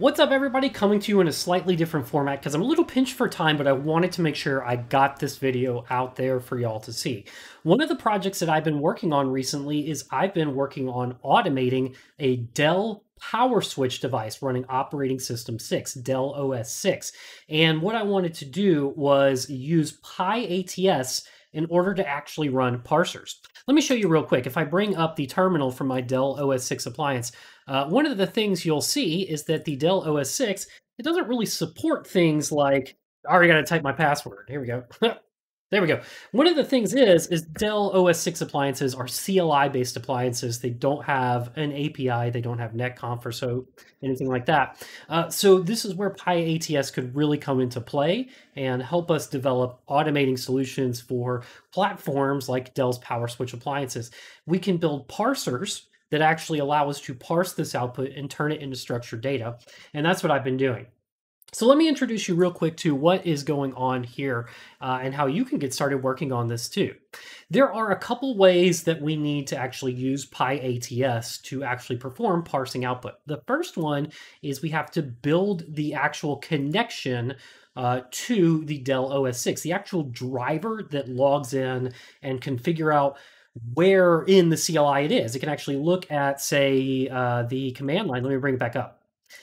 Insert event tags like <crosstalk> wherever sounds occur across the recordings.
What's up, everybody? Coming to you in a slightly different format because I'm a little pinched for time, but I wanted to make sure I got this video out there for y'all to see. One of the projects that I've been working on recently is I've been working on automating a Dell power switch device running operating system 6, Dell OS 6. And what I wanted to do was use PyATS in order to actually run parsers. Let me show you real quick. If I bring up the terminal from my Dell OS 6 appliance, uh, one of the things you'll see is that the Dell OS 6, it doesn't really support things like, I already got to type my password. Here we go. <laughs> There we go. One of the things is is Dell OS 6 appliances are CLI based appliances. They don't have an API. They don't have netconf or so anything like that. Uh, so this is where PyATS could really come into play and help us develop automating solutions for platforms like Dell's Power Switch appliances. We can build parsers that actually allow us to parse this output and turn it into structured data. And that's what I've been doing. So let me introduce you real quick to what is going on here uh, and how you can get started working on this too. There are a couple ways that we need to actually use PyATS to actually perform parsing output. The first one is we have to build the actual connection uh, to the Dell OS 6, the actual driver that logs in and can figure out where in the CLI it is. It can actually look at, say, uh, the command line. Let me bring it back up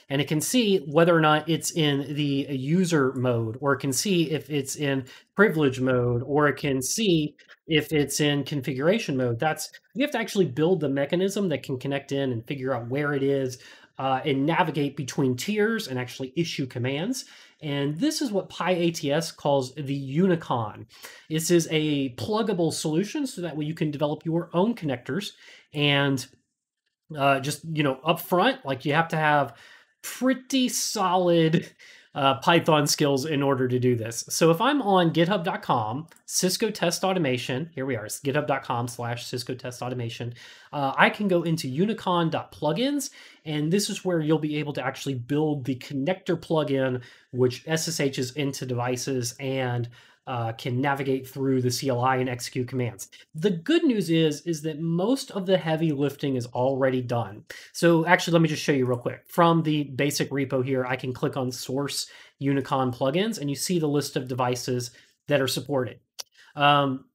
and it can see whether or not it's in the user mode or it can see if it's in privilege mode or it can see if it's in configuration mode that's you have to actually build the mechanism that can connect in and figure out where it is uh, and navigate between tiers and actually issue commands and this is what PyATS calls the Unicon. This is a pluggable solution so that way you can develop your own connectors and uh, just, you know, up front, like you have to have pretty solid uh, Python skills in order to do this. So if I'm on github.com, Cisco Test Automation, here we are, github.com slash Cisco Test Automation, uh, I can go into unicon.plugins, and this is where you'll be able to actually build the connector plugin, which SSHs into devices and uh, can navigate through the CLI and execute commands. The good news is, is that most of the heavy lifting is already done. So actually, let me just show you real quick. From the basic repo here, I can click on source Unicon plugins and you see the list of devices that are supported. Um,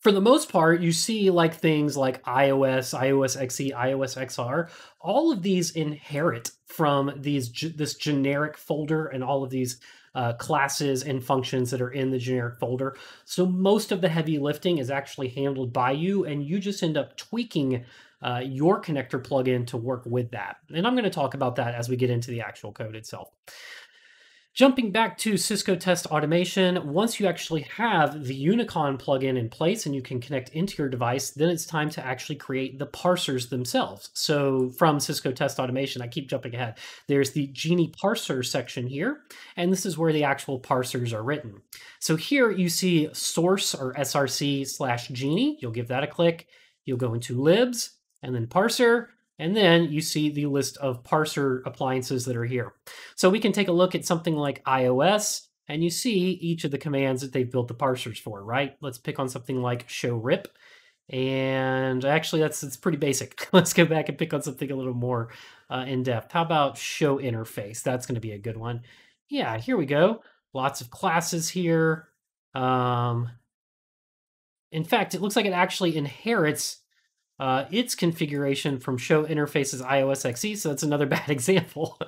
for the most part, you see like things like iOS, iOS XE, iOS XR. All of these inherit from these this generic folder and all of these uh, classes and functions that are in the generic folder. So most of the heavy lifting is actually handled by you, and you just end up tweaking uh, your connector plugin to work with that. And I'm going to talk about that as we get into the actual code itself. Jumping back to Cisco Test Automation, once you actually have the Unicon plugin in place and you can connect into your device, then it's time to actually create the parsers themselves. So from Cisco Test Automation, I keep jumping ahead. There's the Genie parser section here, and this is where the actual parsers are written. So here you see source or src slash Genie. You'll give that a click. You'll go into libs and then parser, and then you see the list of parser appliances that are here. So we can take a look at something like iOS, and you see each of the commands that they've built the parsers for, right? Let's pick on something like show rip. And actually, that's it's pretty basic. <laughs> Let's go back and pick on something a little more uh, in depth. How about show interface? That's going to be a good one. Yeah, here we go. Lots of classes here. Um, in fact, it looks like it actually inherits uh, its configuration from show interfaces iOS XE, so that's another <laughs> bad example.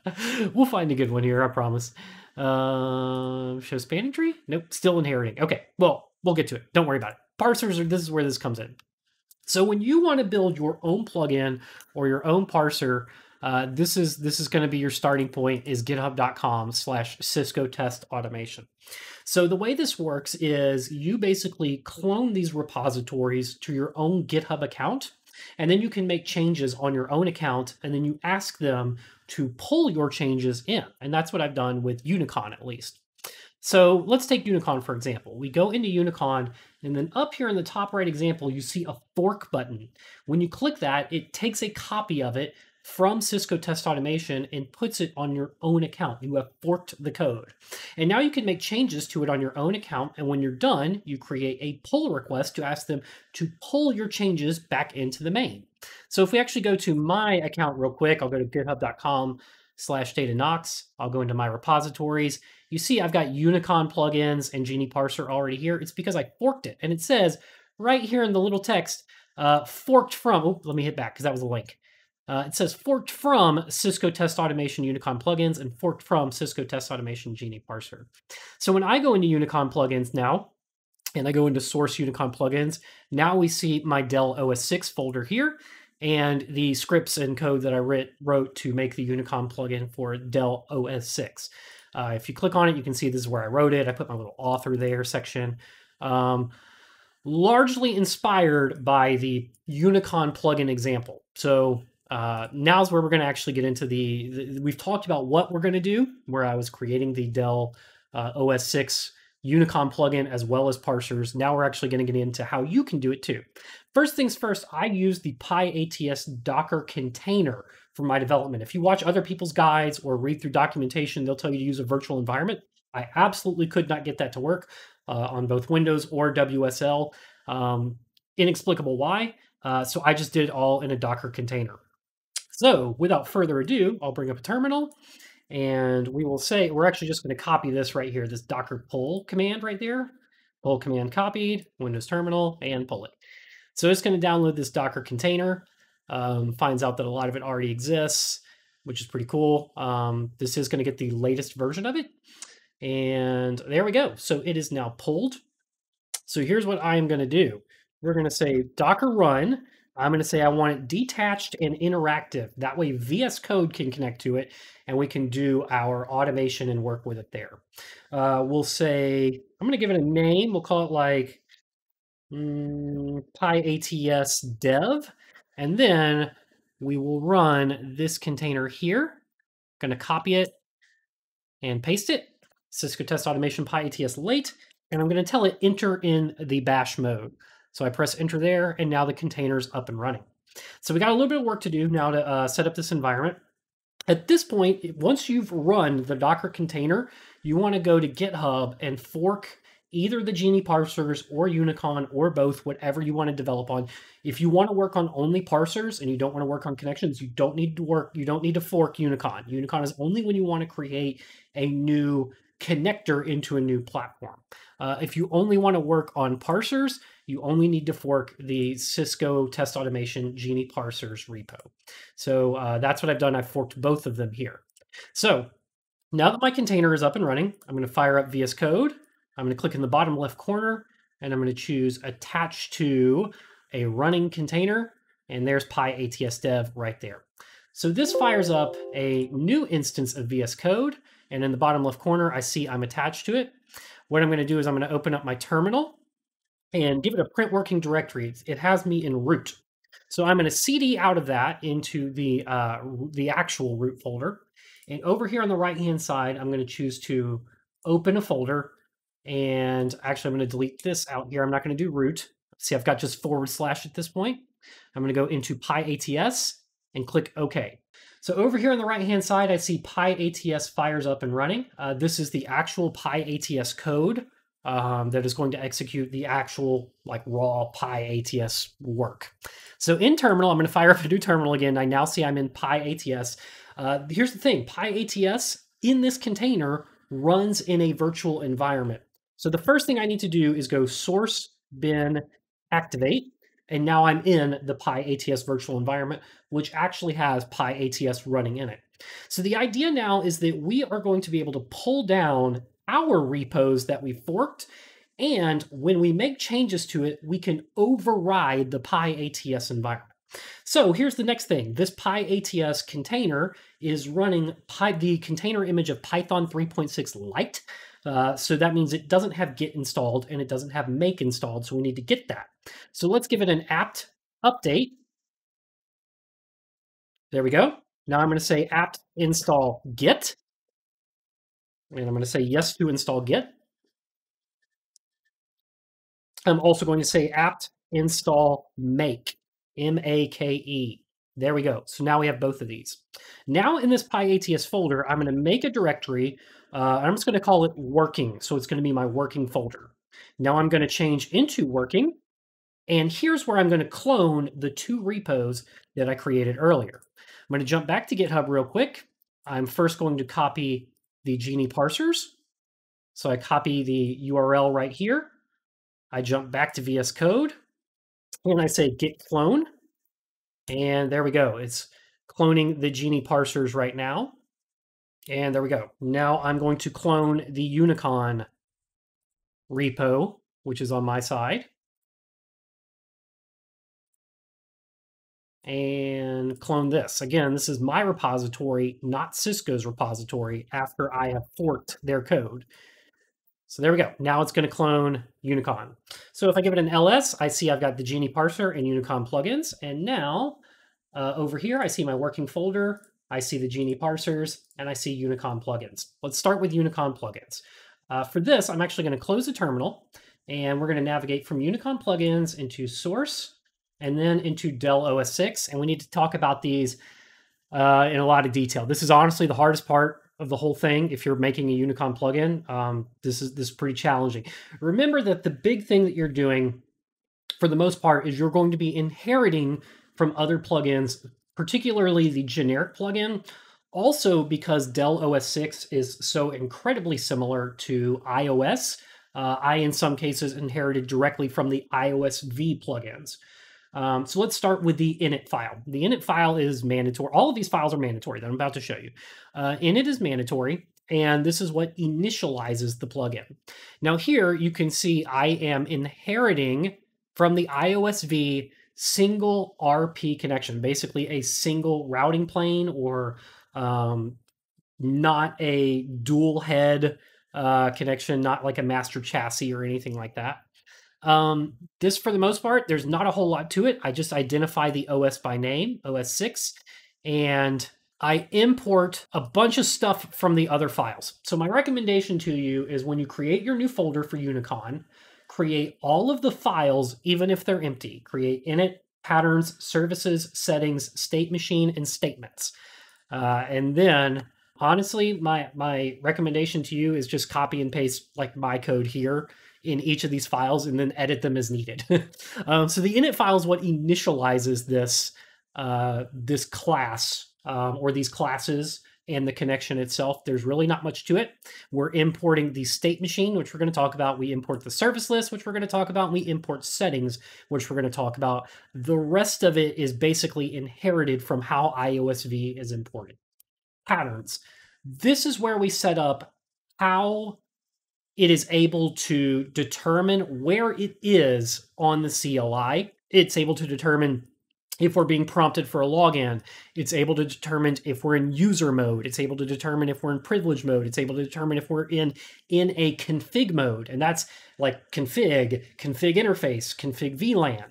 <laughs> we'll find a good one here, I promise. Uh, show spanning tree? Nope, still inheriting. Okay, well, we'll get to it. Don't worry about it. Parsers, are, this is where this comes in. So when you want to build your own plugin or your own parser, uh, this is this is going to be your starting point is github.com slash cisco test automation so the way this works is you basically clone these repositories to your own github account and then you can make changes on your own account and then you ask them to pull your changes in and that's what i've done with unicon at least so let's take Unicon for example. We go into Unicon, and then up here in the top right example, you see a fork button. When you click that, it takes a copy of it, from Cisco Test Automation and puts it on your own account. You have forked the code. And now you can make changes to it on your own account. And when you're done, you create a pull request to ask them to pull your changes back into the main. So if we actually go to my account real quick, I'll go to github.com slash data Knox. I'll go into my repositories. You see I've got Unicon plugins and Genie Parser already here. It's because I forked it. And it says right here in the little text, uh, forked from, oh, let me hit back because that was a link. Uh, it says forked from Cisco Test Automation Unicon plugins and forked from Cisco Test Automation Genie Parser. So when I go into Unicon plugins now, and I go into source Unicon plugins, now we see my Dell OS 6 folder here and the scripts and code that I writ, wrote to make the Unicon plugin for Dell OS 6. Uh, if you click on it, you can see this is where I wrote it. I put my little author there section. Um, largely inspired by the Unicon plugin example. So uh, now's where we're going to actually get into the, the, We've talked about what we're going to do, where I was creating the Dell uh, OS 6 Unicon plugin as well as parsers. Now we're actually going to get into how you can do it too. First things first, I use the PyATS Docker container for my development. If you watch other people's guides or read through documentation, they'll tell you to use a virtual environment. I absolutely could not get that to work uh, on both Windows or WSL. Um, inexplicable why. Uh, so I just did it all in a Docker container. So without further ado, I'll bring up a terminal and we will say, we're actually just going to copy this right here, this docker pull command right there. Pull command copied, Windows terminal, and pull it. So it's going to download this Docker container, um, finds out that a lot of it already exists, which is pretty cool. Um, this is going to get the latest version of it. And there we go. So it is now pulled. So here's what I am going to do. We're going to say docker run I'm going to say I want it detached and interactive. That way VS Code can connect to it and we can do our automation and work with it there. Uh, we'll say, I'm going to give it a name. We'll call it like mm, PyATS dev. And then we will run this container here. Going to copy it and paste it. Cisco Test Automation PyATS late. And I'm going to tell it enter in the bash mode. So I press enter there, and now the container's up and running. So we got a little bit of work to do now to uh, set up this environment. At this point, once you've run the Docker container, you want to go to GitHub and fork either the Genie parsers or Unicon or both, whatever you want to develop on. If you want to work on only parsers and you don't want to work on connections, you don't need to work, you don't need to fork Unicon. Unicon is only when you want to create a new connector into a new platform. Uh, if you only want to work on parsers, you only need to fork the Cisco test automation Genie parsers repo. So uh, that's what I've done. I've forked both of them here. So now that my container is up and running, I'm going to fire up VS Code. I'm going to click in the bottom left corner and I'm going to choose attach to a running container. And there's PyATS dev right there. So this fires up a new instance of VS Code. And in the bottom left corner, I see I'm attached to it. What I'm going to do is I'm going to open up my terminal and give it a print working directory. It has me in root. So I'm going to cd out of that into the, uh, the actual root folder. And over here on the right-hand side, I'm going to choose to open a folder. And actually, I'm going to delete this out here. I'm not going to do root. See, I've got just forward slash at this point. I'm going to go into PyATS and click OK. So over here on the right-hand side, I see PyATS fires up and running. Uh, this is the actual PyATS code um, that is going to execute the actual like raw PyATS work. So in terminal, I'm going to fire up a new terminal again. I now see I'm in PyATS. Uh, here's the thing, PyATS in this container runs in a virtual environment. So the first thing I need to do is go source bin activate. And now I'm in the PyATS virtual environment, which actually has PyATS running in it. So the idea now is that we are going to be able to pull down our repos that we forked. And when we make changes to it, we can override the PyATS environment. So here's the next thing. This PyATS container is running Py, the container image of Python 3.6 Lite. Uh, so that means it doesn't have Git installed and it doesn't have make installed. So we need to get that. So let's give it an apt update. There we go. Now I'm going to say apt install git. And I'm going to say yes to install Git. I'm also going to say apt install make, M-A-K-E. There we go. So now we have both of these. Now in this PyATS folder, I'm going to make a directory. Uh, I'm just going to call it working. So it's going to be my working folder. Now I'm going to change into working. And here's where I'm going to clone the two repos that I created earlier. I'm going to jump back to GitHub real quick. I'm first going to copy the Genie parsers. So I copy the URL right here. I jump back to VS Code and I say git clone. And there we go. It's cloning the Genie parsers right now. And there we go. Now I'm going to clone the Unicon repo, which is on my side. And clone this. Again, this is my repository, not Cisco's repository after I have forked their code. So there we go. Now it's going to clone Unicon. So if I give it an ls, I see I've got the Genie parser and Unicon plugins. And now uh, over here, I see my working folder. I see the Genie parsers and I see Unicon plugins. Let's start with Unicon plugins. Uh, for this, I'm actually going to close the terminal and we're going to navigate from Unicon plugins into source and then into Dell OS 6. And we need to talk about these uh, in a lot of detail. This is honestly the hardest part of the whole thing if you're making a Unicon plugin. Um, this is this is pretty challenging. Remember that the big thing that you're doing, for the most part, is you're going to be inheriting from other plugins, particularly the generic plugin. Also, because Dell OS 6 is so incredibly similar to iOS, uh, I, in some cases, inherited directly from the iOS V plugins. Um, so let's start with the init file. The init file is mandatory. All of these files are mandatory that I'm about to show you. Uh, init is mandatory, and this is what initializes the plugin. Now here you can see I am inheriting from the iOSV single RP connection, basically a single routing plane or um, not a dual head uh, connection, not like a master chassis or anything like that. Um, this, for the most part, there's not a whole lot to it. I just identify the OS by name, OS 6, and I import a bunch of stuff from the other files. So my recommendation to you is when you create your new folder for Unicon, create all of the files, even if they're empty. Create init, patterns, services, settings, state machine, and statements. Uh, and then honestly, my my recommendation to you is just copy and paste like my code here in each of these files and then edit them as needed. <laughs> um, so the init file is what initializes this uh, this class um, or these classes and the connection itself. There's really not much to it. We're importing the state machine, which we're going to talk about. We import the service list, which we're going to talk about. we import settings, which we're going to talk about. The rest of it is basically inherited from how iOSV is imported. Patterns. This is where we set up how it is able to determine where it is on the CLI. It's able to determine if we're being prompted for a login. It's able to determine if we're in user mode. It's able to determine if we're in privilege mode. It's able to determine if we're in in a config mode, and that's like config, config interface, config VLAN.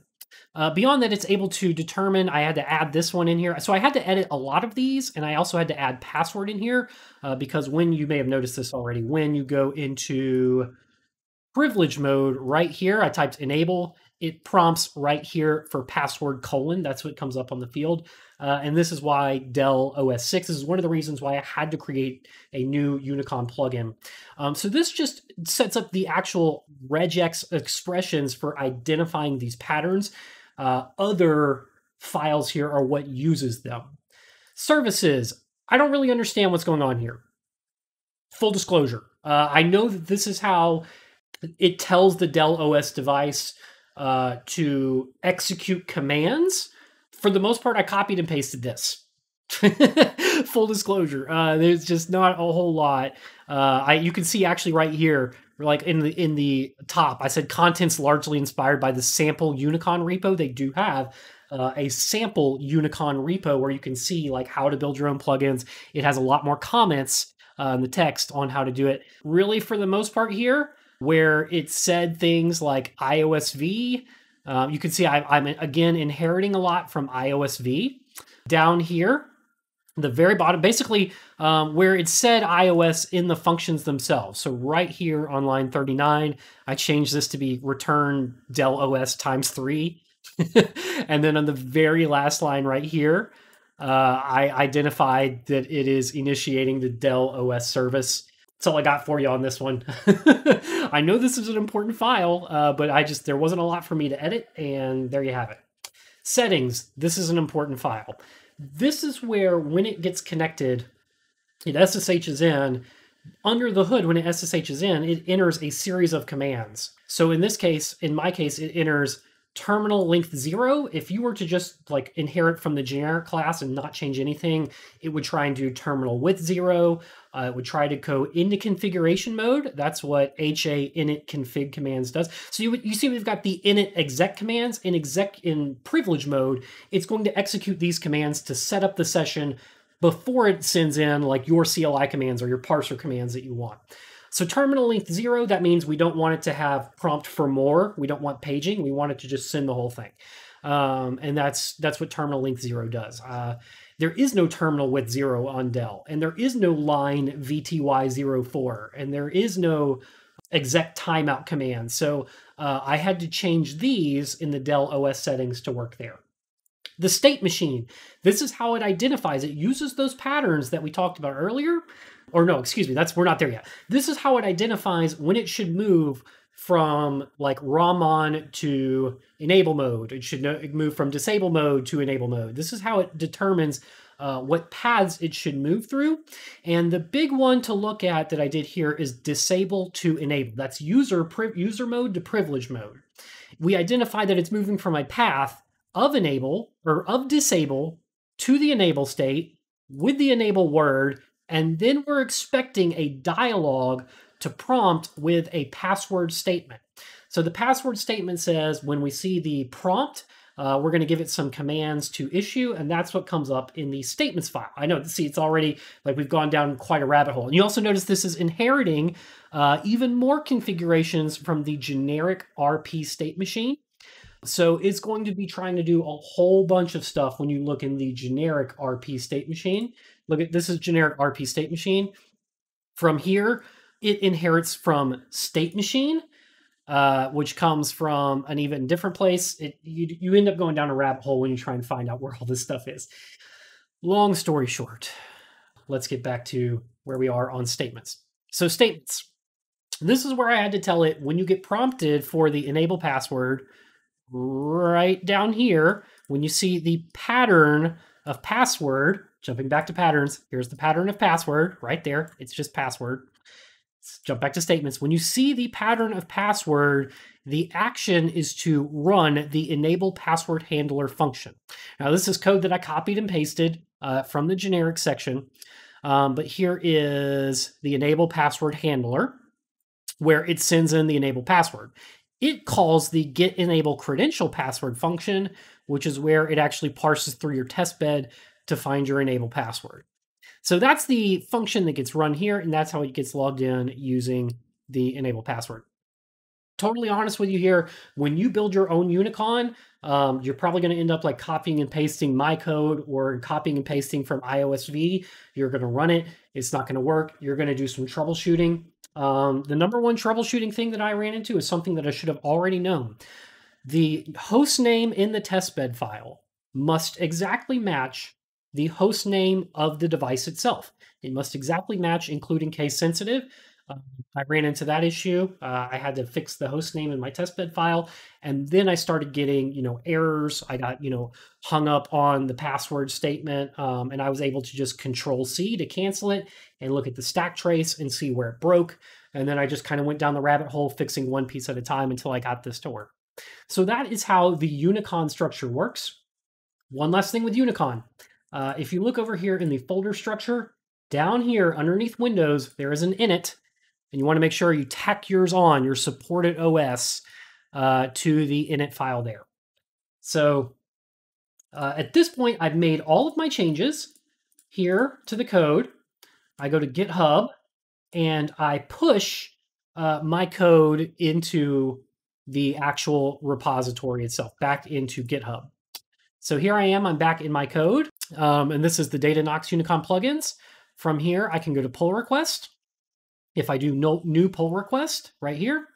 Uh, beyond that, it's able to determine, I had to add this one in here. So I had to edit a lot of these, and I also had to add password in here uh, because when you may have noticed this already, when you go into privilege mode right here, I typed enable, it prompts right here for password colon. That's what comes up on the field. Uh, and this is why Dell OS 6 is one of the reasons why I had to create a new Unicon plugin. Um, so this just sets up the actual regex expressions for identifying these patterns. Uh, other files here are what uses them. Services, I don't really understand what's going on here. Full disclosure, uh, I know that this is how it tells the Dell OS device uh, to execute commands. For the most part, I copied and pasted this. <laughs> Full disclosure, uh, there's just not a whole lot. Uh, I you can see actually right here like in the in the top i said contents largely inspired by the sample unicon repo they do have uh, a sample unicon repo where you can see like how to build your own plugins it has a lot more comments uh, in the text on how to do it really for the most part here where it said things like ios v um, you can see I, i'm again inheriting a lot from ios v down here the very bottom, basically um, where it said iOS in the functions themselves. So right here on line 39, I changed this to be return Dell OS times three. <laughs> and then on the very last line right here, uh, I identified that it is initiating the Dell OS service. That's all I got for you on this one. <laughs> I know this is an important file, uh, but I just, there wasn't a lot for me to edit, and there you have it. Settings, this is an important file. This is where, when it gets connected, it SSHs in. Under the hood, when it SSHs in, it enters a series of commands. So in this case, in my case, it enters terminal length zero. If you were to just like inherit from the generic class and not change anything, it would try and do terminal width zero. Uh, it would try to go into configuration mode. That's what HA init config commands does. So you, you see we've got the init exec commands. In exec in privilege mode, it's going to execute these commands to set up the session before it sends in like your CLI commands or your parser commands that you want. So terminal length zero, that means we don't want it to have prompt for more. We don't want paging. We want it to just send the whole thing. Um, and that's that's what terminal length zero does. Uh, there is no terminal width zero on Dell, and there is no line VTY04, and there is no exec timeout command. So uh, I had to change these in the Dell OS settings to work there. The state machine, this is how it identifies. It uses those patterns that we talked about earlier or no, excuse me, that's we're not there yet. This is how it identifies when it should move from like ROM to enable mode. It should move from disable mode to enable mode. This is how it determines uh, what paths it should move through. And the big one to look at that I did here is disable to enable. That's user user mode to privilege mode. We identify that it's moving from a path of enable or of disable to the enable state with the enable word and then we're expecting a dialog to prompt with a password statement. So the password statement says when we see the prompt, uh, we're going to give it some commands to issue, and that's what comes up in the statements file. I know, see, it's already like we've gone down quite a rabbit hole. And you also notice this is inheriting uh, even more configurations from the generic RP state machine. So it's going to be trying to do a whole bunch of stuff when you look in the generic RP state machine. Look at this is generic RP state machine. From here, it inherits from state machine, uh, which comes from an even different place. It you you end up going down a rabbit hole when you try and find out where all this stuff is. Long story short, let's get back to where we are on statements. So statements. This is where I had to tell it when you get prompted for the enable password, right down here, when you see the pattern of password, Jumping back to patterns, here's the pattern of password right there. It's just password. Let's jump back to statements. When you see the pattern of password, the action is to run the enable password handler function. Now, this is code that I copied and pasted uh, from the generic section, um, but here is the enable password handler where it sends in the enable password. It calls the get enable credential password function, which is where it actually parses through your test bed to find your enable password. So that's the function that gets run here, and that's how it gets logged in using the enable password. Totally honest with you here, when you build your own Unicon, um, you're probably going to end up like copying and pasting my code or copying and pasting from IOSV. You're going to run it. It's not going to work. You're going to do some troubleshooting. Um, the number one troubleshooting thing that I ran into is something that I should have already known. The host name in the testbed file must exactly match the host name of the device itself. It must exactly match, including case sensitive. Um, I ran into that issue. Uh, I had to fix the host name in my testbed file, and then I started getting, you know, errors. I got, you know, hung up on the password statement, um, and I was able to just Control C to cancel it and look at the stack trace and see where it broke. And then I just kind of went down the rabbit hole, fixing one piece at a time until I got this to work. So that is how the Unicon structure works. One last thing with Unicon. Uh, if you look over here in the folder structure, down here underneath Windows, there is an init, and you want to make sure you tack yours on, your supported OS, uh, to the init file there. So uh, at this point, I've made all of my changes here to the code. I go to GitHub, and I push uh, my code into the actual repository itself, back into GitHub. So here I am, I'm back in my code. Um, and this is the DataKnox Unicon plugins. From here, I can go to pull request. If I do no, new pull request right here,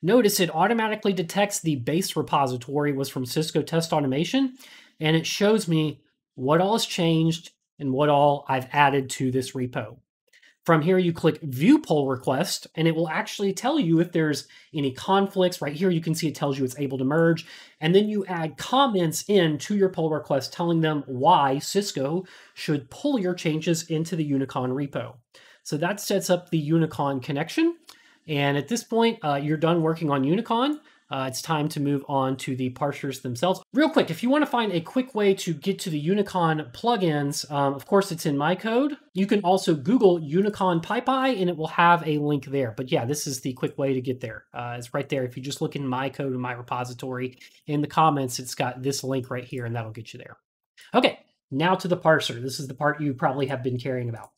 notice it automatically detects the base repository was from Cisco Test Automation, and it shows me what all has changed and what all I've added to this repo. From here, you click View Pull Request, and it will actually tell you if there's any conflicts. Right here, you can see it tells you it's able to merge. And then you add comments in to your pull request telling them why Cisco should pull your changes into the Unicon repo. So that sets up the Unicon connection. And at this point, uh, you're done working on Unicon. Uh, it's time to move on to the parsers themselves. Real quick, if you want to find a quick way to get to the Unicon plugins, um, of course it's in my code. You can also Google Unicon PyPI and it will have a link there. But yeah, this is the quick way to get there. Uh, it's right there. If you just look in my code in my repository, in the comments, it's got this link right here and that'll get you there. Okay, now to the parser. This is the part you probably have been caring about.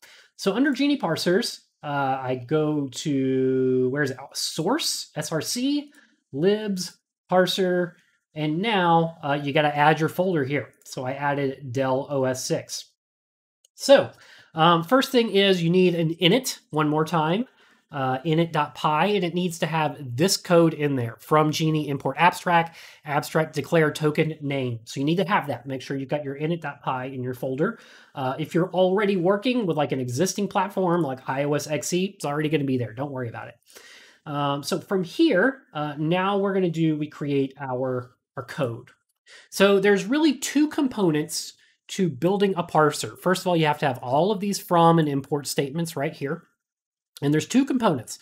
So under Genie parsers, uh, I go to, where is it? Source, SRC, libs, parser, and now uh, you got to add your folder here. So I added Dell OS 6. So um, first thing is you need an init one more time, uh, init.py, and it needs to have this code in there from Genie import abstract, abstract declare token name. So you need to have that. Make sure you've got your init.py in your folder. Uh, if you're already working with like an existing platform like iOS XE, it's already going to be there. Don't worry about it. Um, so from here, uh, now we're going to do, we create our, our code. So there's really two components to building a parser. First of all, you have to have all of these from and import statements right here. And there's two components.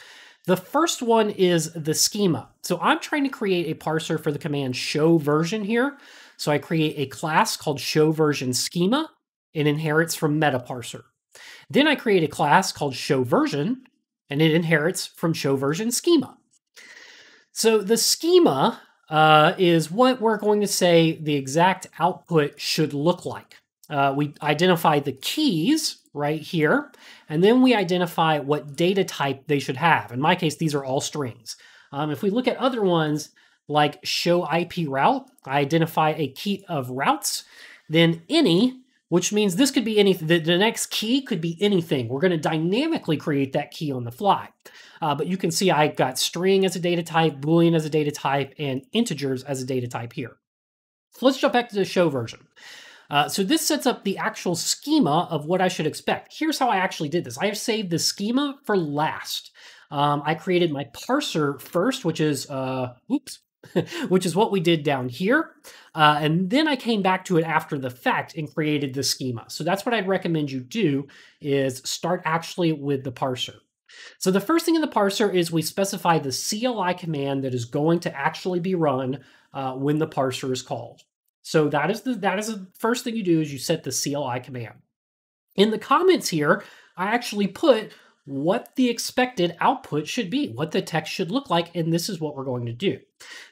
The first one is the schema. So I'm trying to create a parser for the command show version here. So I create a class called show version schema. It inherits from meta parser. Then I create a class called show version and it inherits from show version schema. So the schema uh, is what we're going to say the exact output should look like. Uh, we identify the keys right here, and then we identify what data type they should have. In my case, these are all strings. Um, if we look at other ones like show IP route, I identify a key of routes. Then any which means this could be anything. The, the, next key could be anything. We're going to dynamically create that key on the fly. Uh, but you can see I've got string as a data type, boolean as a data type, and integers as a data type here. So let's jump back to the show version. Uh, so this sets up the actual schema of what I should expect. Here's how I actually did this. I have saved the schema for last. Um, I created my parser first, which is, uh, oops, <laughs> which is what we did down here. Uh, and then I came back to it after the fact and created the schema. So that's what I'd recommend you do is start actually with the parser. So the first thing in the parser is we specify the CLI command that is going to actually be run uh, when the parser is called. So that is the that is the first thing you do is you set the CLI command. In the comments here, I actually put what the expected output should be, what the text should look like, and this is what we're going to do.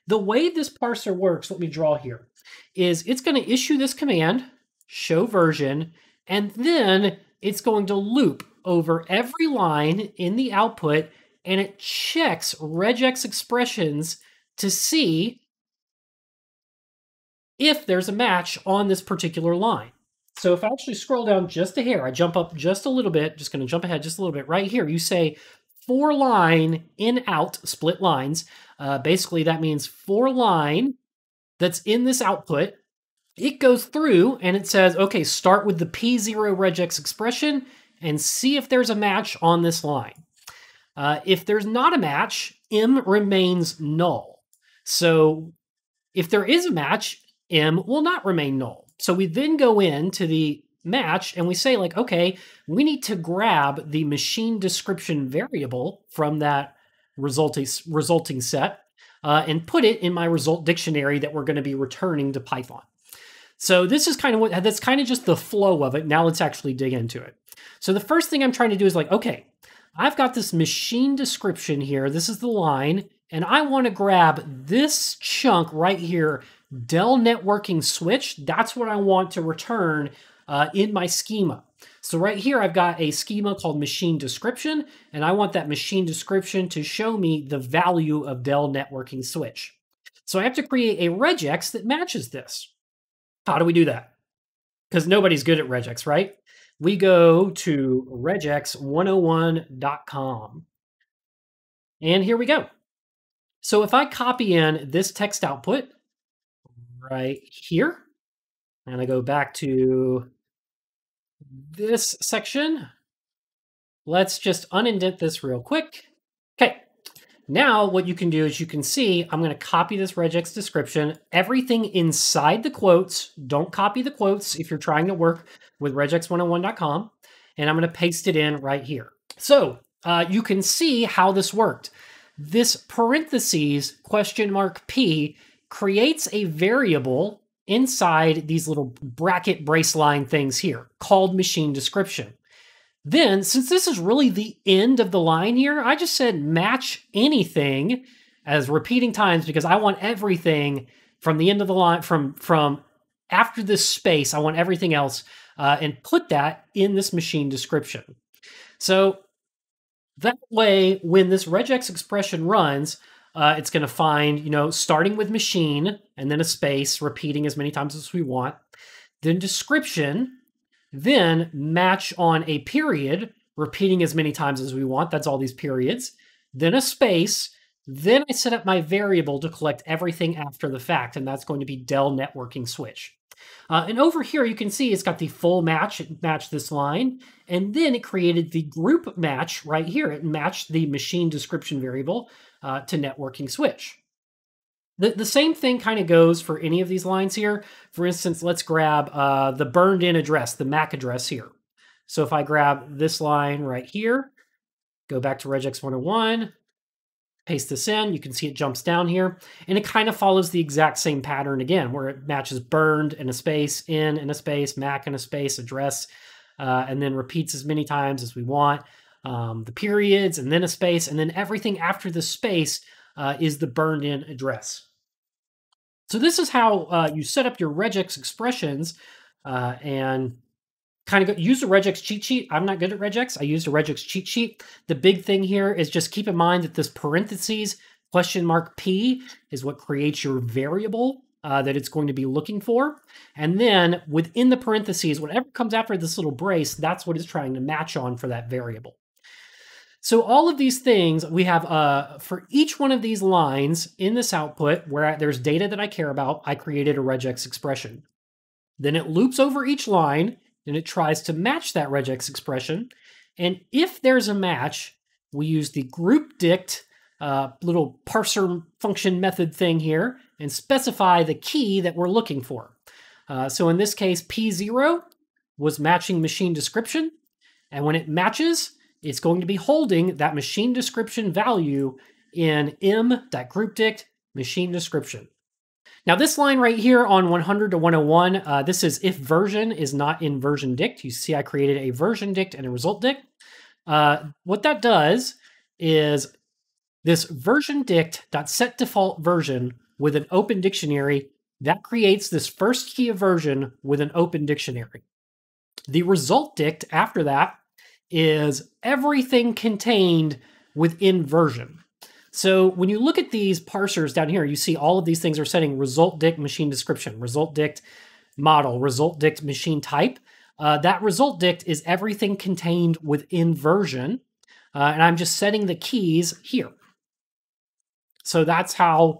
The way this parser works, let me draw here, is it's going to issue this command, show version, and then it's going to loop over every line in the output and it checks regex expressions to see if there's a match on this particular line. So if I actually scroll down just a hair, I jump up just a little bit, just going to jump ahead just a little bit. Right here, you say for line in out split lines. Uh, basically, that means for line that's in this output. It goes through and it says, okay, start with the P0 regex expression and see if there's a match on this line. Uh, if there's not a match, M remains null. So if there is a match, M will not remain null. So we then go into the match and we say like, okay, we need to grab the machine description variable from that resulting, resulting set uh, and put it in my result dictionary that we're going to be returning to Python. So this is kind of what, that's kind of just the flow of it. Now let's actually dig into it. So the first thing I'm trying to do is like, okay, I've got this machine description here. This is the line, and I want to grab this chunk right here Dell networking switch, that's what I want to return uh, in my schema. So right here, I've got a schema called machine description, and I want that machine description to show me the value of Dell networking switch. So I have to create a regex that matches this. How do we do that? Because nobody's good at regex, right? We go to regex101.com. And here we go. So if I copy in this text output, right here. And I go back to this section. let's just unindent this real quick. Okay, now what you can do is you can see, I'm gonna copy this regex description, everything inside the quotes, don't copy the quotes if you're trying to work with regex101.com, and I'm gonna paste it in right here. So uh, you can see how this worked. This parentheses question mark P creates a variable inside these little bracket brace line things here called machine description. Then, since this is really the end of the line here, I just said match anything as repeating times because I want everything from the end of the line, from, from after this space, I want everything else uh, and put that in this machine description. So that way, when this regex expression runs, uh, it's going to find, you know, starting with machine and then a space, repeating as many times as we want, then description, then match on a period, repeating as many times as we want. That's all these periods. Then a space. Then I set up my variable to collect everything after the fact, and that's going to be Dell networking switch. Uh, and over here, you can see it's got the full match. It matched this line. And then it created the group match right here. It matched the machine description variable uh, to networking switch. The, the same thing kind of goes for any of these lines here. For instance, let's grab uh, the burned in address, the MAC address here. So if I grab this line right here, go back to regex 101, paste this in, you can see it jumps down here, and it kind of follows the exact same pattern again, where it matches burned in a space, in in a space, MAC in a space, address, uh, and then repeats as many times as we want. Um, the periods, and then a space, and then everything after the space uh, is the burned in address. So this is how uh, you set up your regex expressions uh, and kind of use the regex cheat sheet. I'm not good at regex. I used a regex cheat sheet. The big thing here is just keep in mind that this parentheses question mark P is what creates your variable uh, that it's going to be looking for. And then within the parentheses, whatever comes after this little brace, that's what it's trying to match on for that variable. So all of these things, we have uh, for each one of these lines in this output where there's data that I care about, I created a regex expression. Then it loops over each line and it tries to match that regex expression. And if there's a match, we use the group dict uh, little parser function method thing here and specify the key that we're looking for. Uh, so in this case, P0 was matching machine description. And when it matches, it's going to be holding that machine description value in m.groupdict machine description. Now this line right here on 100 to 101, uh, this is if version is not in version dict. You see I created a version dict and a result dict. Uh, what that does is this version dict dot set default version with an open dictionary that creates this first key of version with an open dictionary. The result dict after that is everything contained within version. So when you look at these parsers down here, you see all of these things are setting result dict machine description, result dict model, result dict machine type. Uh, that result dict is everything contained within version. Uh, and I'm just setting the keys here. So that's how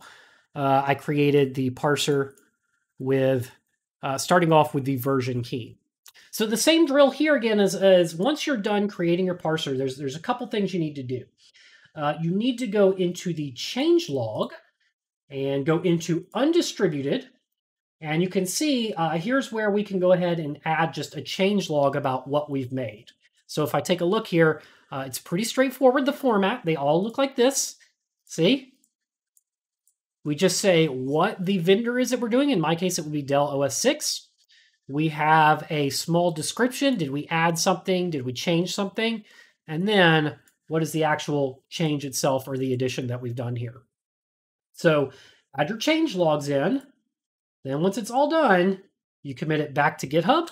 uh, I created the parser with uh, starting off with the version key. So the same drill here again is, is once you're done creating your parser, there's, there's a couple things you need to do. Uh, you need to go into the change log and go into undistributed. And you can see uh, here's where we can go ahead and add just a change log about what we've made. So if I take a look here, uh, it's pretty straightforward, the format. They all look like this. See? We just say what the vendor is that we're doing. In my case, it would be Dell OS 6. We have a small description. Did we add something? Did we change something? And then what is the actual change itself or the addition that we've done here. So add your change logs in. Then once it's all done, you commit it back to GitHub,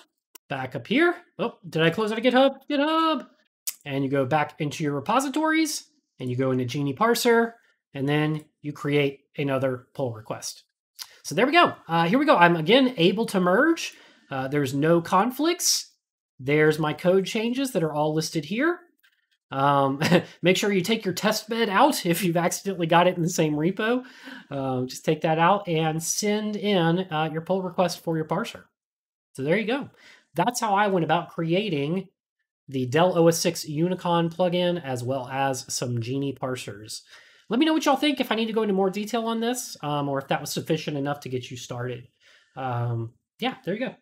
back up here. Oh, did I close out of GitHub? GitHub. And you go back into your repositories and you go into Genie Parser and then you create another pull request. So there we go. Uh, here we go. I'm again able to merge. Uh, there's no conflicts. There's my code changes that are all listed here. Um, <laughs> make sure you take your test bed out if you've accidentally got it in the same repo. Uh, just take that out and send in uh, your pull request for your parser. So there you go. That's how I went about creating the Dell OS 6 Unicon plugin, as well as some Genie parsers. Let me know what y'all think if I need to go into more detail on this, um, or if that was sufficient enough to get you started. Um, yeah, there you go.